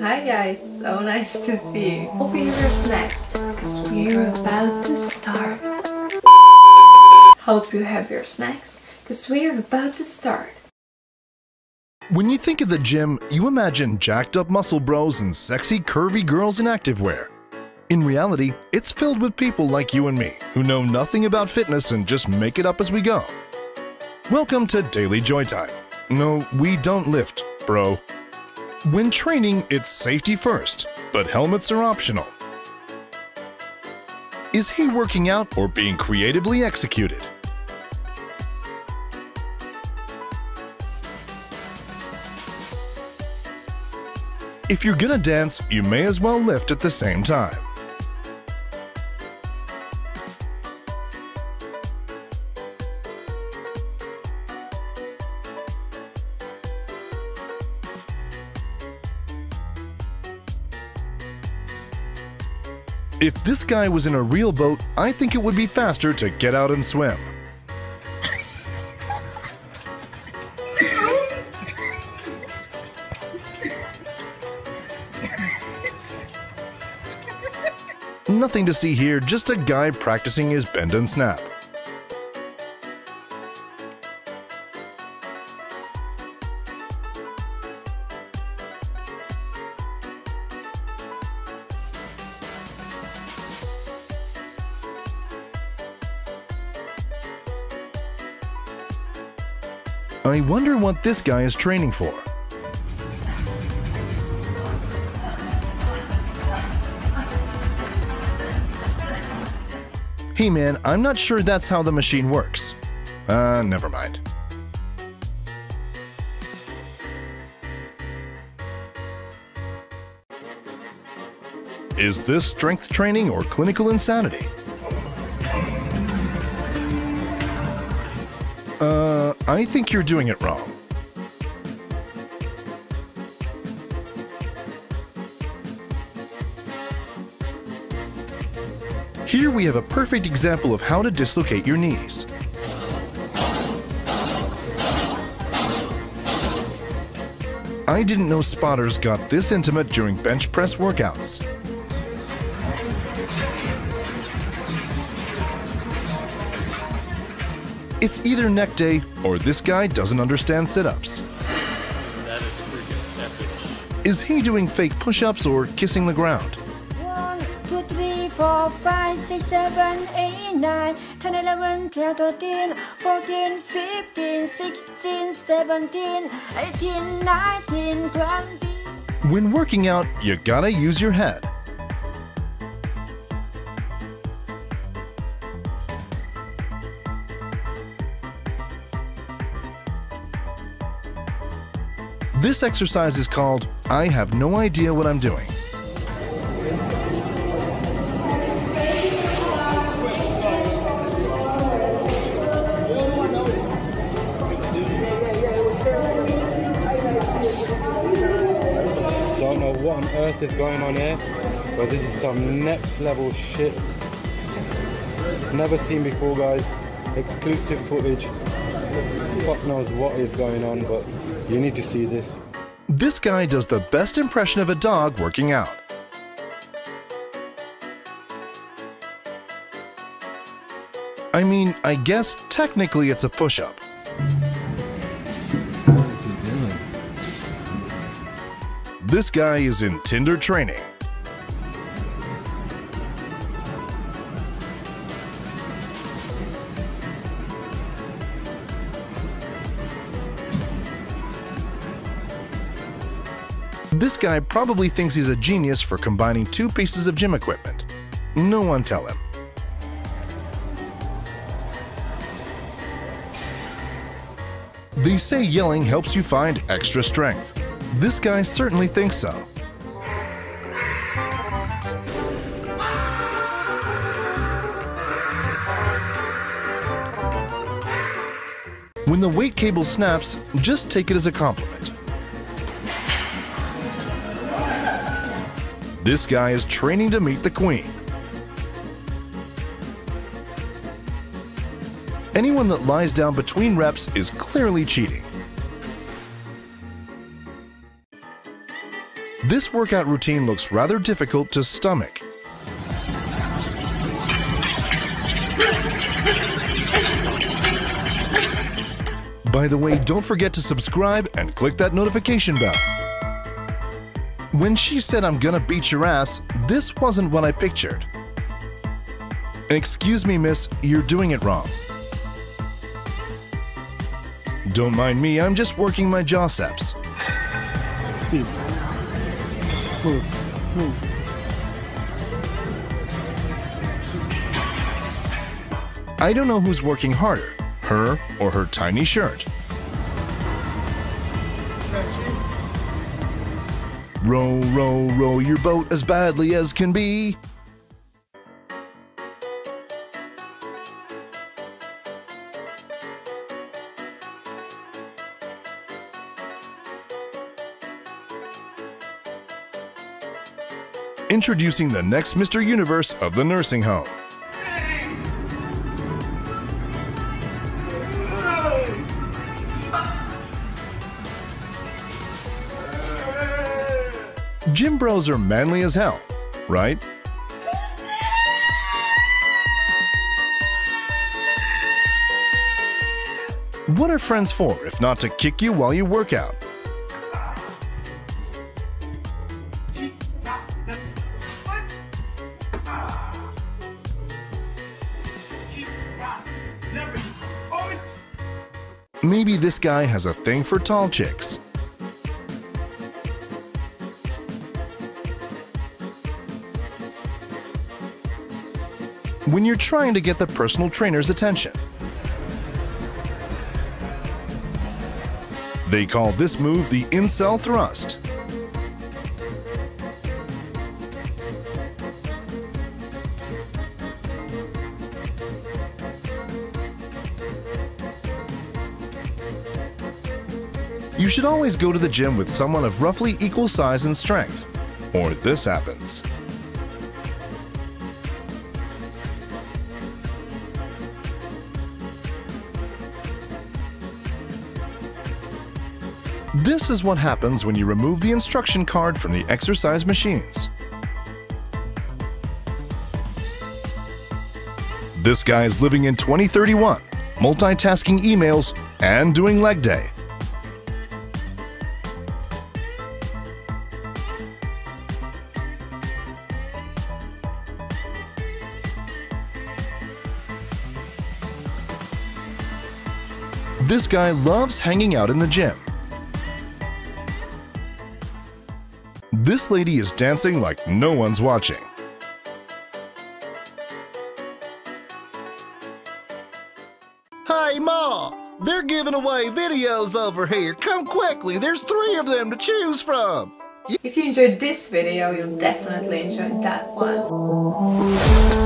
Hi guys, so nice to see you. Open your snacks because we're about to start. Hope you have your snacks because we're about to start. When you think of the gym, you imagine jacked up muscle bros and sexy curvy girls in activewear. In reality, it's filled with people like you and me who know nothing about fitness and just make it up as we go. Welcome to Daily Joy Time. No, we don't lift, bro. When training, it's safety first, but helmets are optional. Is he working out or being creatively executed? If you're gonna dance, you may as well lift at the same time. If this guy was in a real boat, I think it would be faster to get out and swim. Nothing to see here, just a guy practicing his bend and snap. I wonder what this guy is training for. Hey man, I'm not sure that's how the machine works. Uh, never mind. Is this strength training or clinical insanity? I think you're doing it wrong. Here we have a perfect example of how to dislocate your knees. I didn't know spotters got this intimate during bench press workouts. It's either neck day or this guy doesn't understand sit-ups. That is freaking epic. Is he doing fake push-ups or kissing the ground? One, two, three, four, five, six, seven, eight, nine, 10, 11, 12, 13, 14, 15, 16, 17, 18, 19, 20. When working out, you gotta use your head. This exercise is called I have no idea what I'm doing. Don't know what on earth is going on here, but this is some next level shit. Never seen before, guys. Exclusive footage. Fuck knows what is going on, but you need to see this. This guy does the best impression of a dog working out. I mean, I guess technically it's a push-up. This guy is in Tinder training. This guy probably thinks he's a genius for combining two pieces of gym equipment. No one tell him. They say yelling helps you find extra strength. This guy certainly thinks so. When the weight cable snaps, just take it as a compliment. This guy is training to meet the queen. Anyone that lies down between reps is clearly cheating. This workout routine looks rather difficult to stomach. By the way, don't forget to subscribe and click that notification bell. When she said I'm gonna beat your ass, this wasn't what I pictured. Excuse me, miss, you're doing it wrong. Don't mind me, I'm just working my jawceps. Steve. Move. Move. I don't know who's working harder, her or her tiny shirt. Row, row, row your boat as badly as can be. Introducing the next Mr. Universe of the nursing home. Gym bros are manly as hell, right? What are friends for if not to kick you while you work out? Maybe this guy has a thing for tall chicks. When you're trying to get the personal trainer's attention. They call this move the incel thrust. You should always go to the gym with someone of roughly equal size and strength, or this happens. This is what happens when you remove the instruction card from the exercise machines. This guy is living in 2031, multitasking emails and doing leg day. This guy loves hanging out in the gym. This lady is dancing like no one's watching. Hey, Ma! They're giving away videos over here. Come quickly, there's three of them to choose from. If you enjoyed this video, you'll definitely enjoy that one.